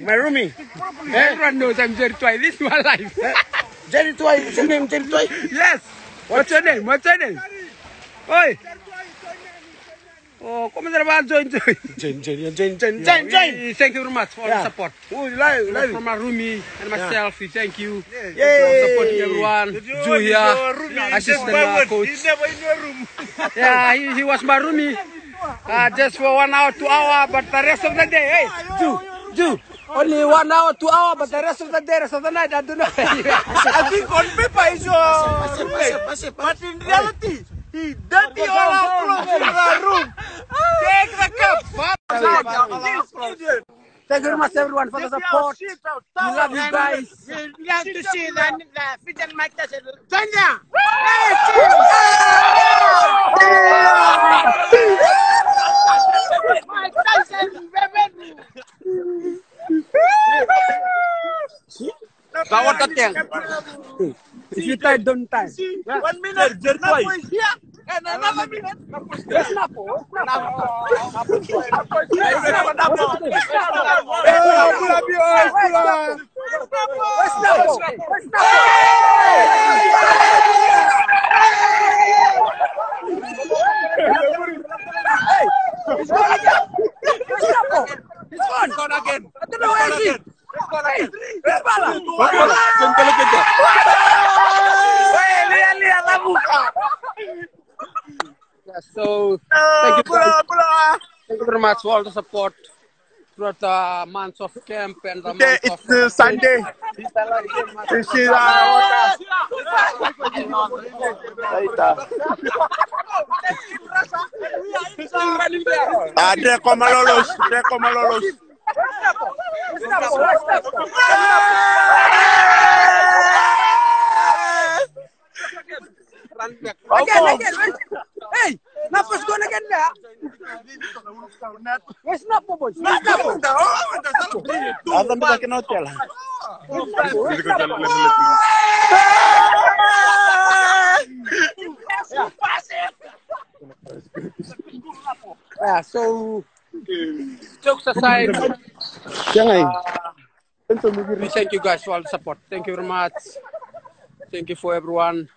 My roomie. Everyone knows I'm Jerry Tuwai. This is my life. Jerry Tuwai. Is your name Jerry Tuwai? yes. What's your name? What's your name? Oi. Oh, come on, man. Join, join. Jen, Jen, Jen, Jen, Jen. We Thank you very much for Yeah. the support. Oh, live, From my roomie and myself, we thank you Yay. for supporting everyone. Julia, assistant uh, coach. never in your room. Yeah, he, he was my roomie. Uh, just for one hour, two hour, but the rest of the day, hey, Ju, Ju, only one hour, two hour, but the rest of the day, rest of the night, I don't know. I think on paper is your roommate. But in reality, he dirty all our clothes in the room. Take the cup. Thank you very much, everyone, for the support. We love you guys. We have to see the, the fit and Mike Tyson. Tanya! Bawat hotel. If you tie, don't tie. One minute, Napo is here. And another minute, Napo is there. Napo. Where's Napo? Where's Napo? He's gone again. Where's Napo? He's gone. He's gone again. I don't know where is so thank you, guys. thank you very much for all the support throughout the months of camp and the Okay, months it's of uh, Sunday. This is uh, Ah, Draco Malolos. Draco Run back. Again, again, Hey, napas ko Nafas ganda. Wes na po, boys. Na na Nafas Asa mi takin hotel. Yeah, so jokes aside. Uh, we thank you guys for all the support. Thank you very much. Thank you for everyone.